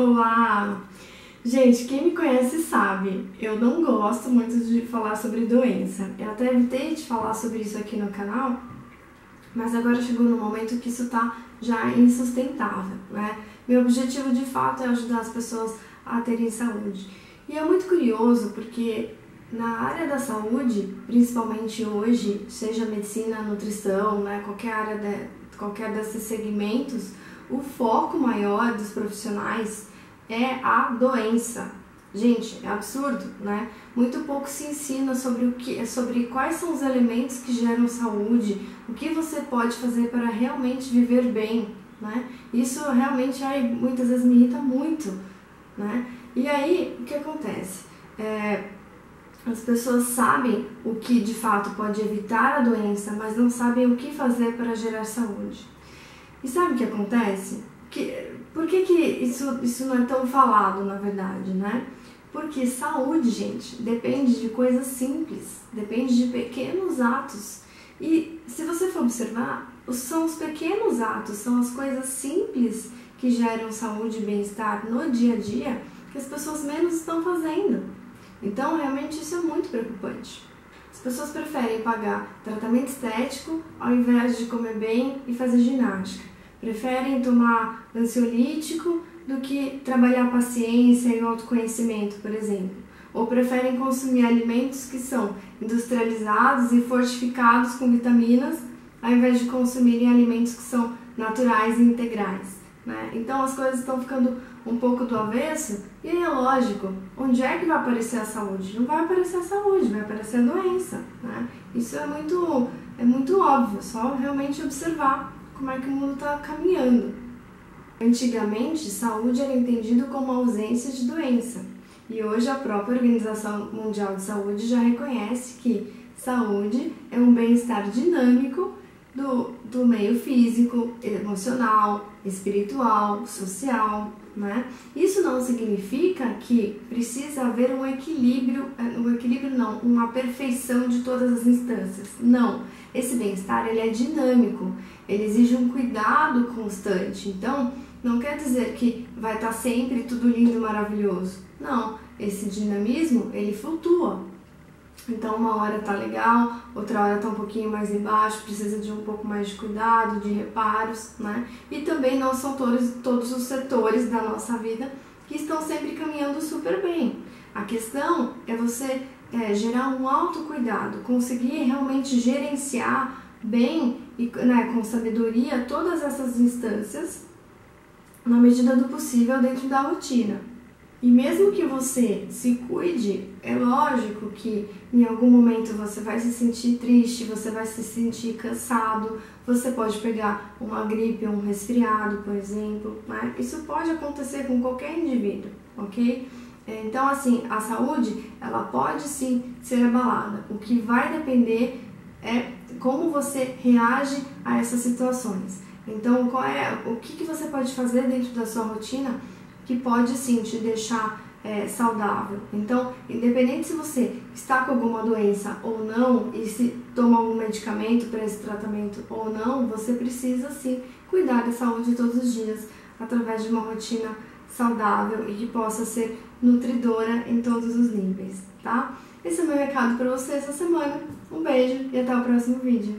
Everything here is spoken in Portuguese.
Olá! Gente, quem me conhece sabe, eu não gosto muito de falar sobre doença. Eu até evitei de falar sobre isso aqui no canal, mas agora chegou no momento que isso tá já insustentável, né? Meu objetivo de fato é ajudar as pessoas a terem saúde. E é muito curioso porque na área da saúde, principalmente hoje, seja medicina, nutrição, né, qualquer área de, qualquer desses segmentos, o foco maior dos profissionais é a doença. Gente, é absurdo, né? Muito pouco se ensina sobre o que, sobre quais são os elementos que geram saúde, o que você pode fazer para realmente viver bem, né? Isso realmente ai, muitas vezes me irrita muito, né? E aí, o que acontece? É, as pessoas sabem o que de fato pode evitar a doença, mas não sabem o que fazer para gerar saúde. E sabe o que acontece? Que, por que, que isso, isso não é tão falado, na verdade, né? Porque saúde, gente, depende de coisas simples, depende de pequenos atos. E se você for observar, são os pequenos atos, são as coisas simples que geram saúde e bem-estar no dia a dia que as pessoas menos estão fazendo. Então, realmente, isso é muito preocupante. As pessoas preferem pagar tratamento estético ao invés de comer bem e fazer ginástica. Preferem tomar ansiolítico do que trabalhar a paciência e o autoconhecimento, por exemplo. Ou preferem consumir alimentos que são industrializados e fortificados com vitaminas, ao invés de consumirem alimentos que são naturais e integrais. Né? Então as coisas estão ficando um pouco do avesso e é lógico, onde é que vai aparecer a saúde? Não vai aparecer a saúde, vai aparecer a doença. Né? Isso é muito, é muito óbvio, só realmente observar como é que o mundo está caminhando. Antigamente, saúde era entendido como ausência de doença. E hoje a própria Organização Mundial de Saúde já reconhece que saúde é um bem-estar dinâmico do, do meio físico, emocional, espiritual, social, né? Isso não significa que precisa haver um equilíbrio, é, um equilíbrio não, uma perfeição de todas as instâncias. Não, esse bem-estar ele é dinâmico, ele exige um cuidado constante. Então, não quer dizer que vai estar sempre tudo lindo e maravilhoso. Não, esse dinamismo ele flutua. Então, uma hora tá legal, outra hora tá um pouquinho mais embaixo, precisa de um pouco mais de cuidado, de reparos, né? E também não são todos, todos os setores da nossa vida que estão sempre caminhando super bem. A questão é você é, gerar um autocuidado, conseguir realmente gerenciar bem e né, com sabedoria todas essas instâncias na medida do possível dentro da rotina. E mesmo que você se cuide, é lógico que em algum momento você vai se sentir triste, você vai se sentir cansado, você pode pegar uma gripe um resfriado, por exemplo. Né? Isso pode acontecer com qualquer indivíduo, ok? É, então, assim, a saúde, ela pode sim ser abalada. O que vai depender é como você reage a essas situações. Então, qual é, o que, que você pode fazer dentro da sua rotina que pode sim te deixar é, saudável. Então, independente se você está com alguma doença ou não e se toma algum medicamento para esse tratamento ou não, você precisa sim cuidar da saúde todos os dias através de uma rotina saudável e que possa ser nutridora em todos os níveis, tá? Esse é o meu recado para você essa semana. Um beijo e até o próximo vídeo.